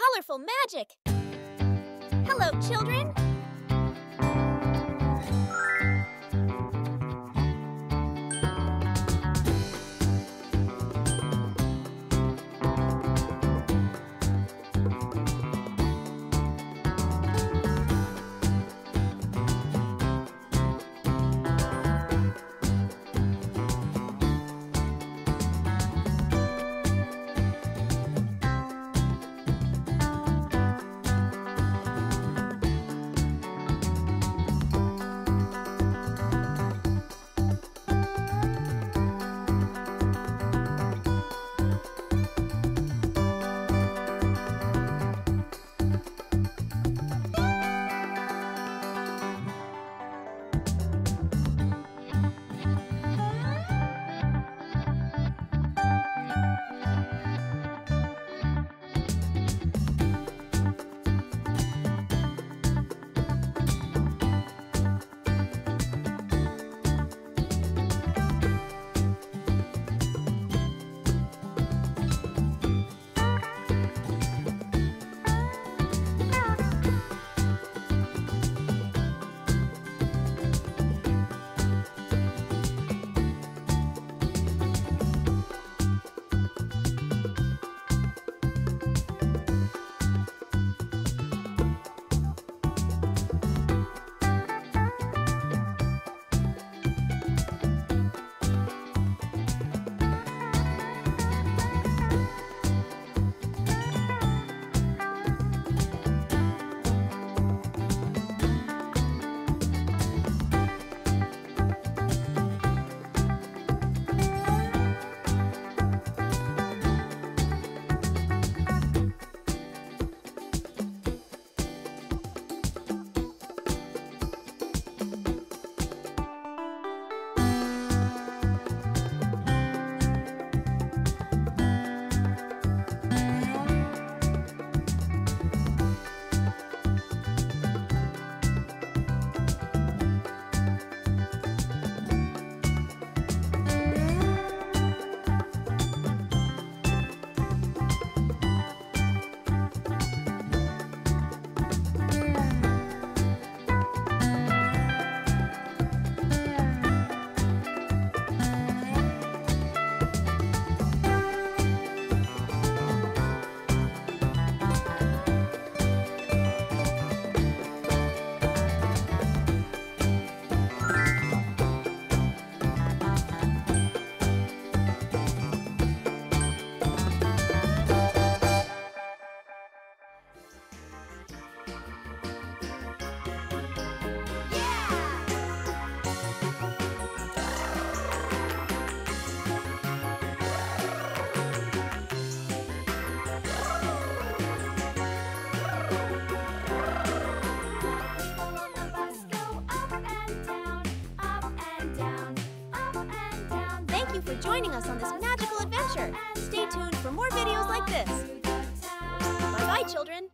colorful magic. Hello, children. For joining us on this magical adventure. Stay tuned for more videos like this. Bye-bye, children.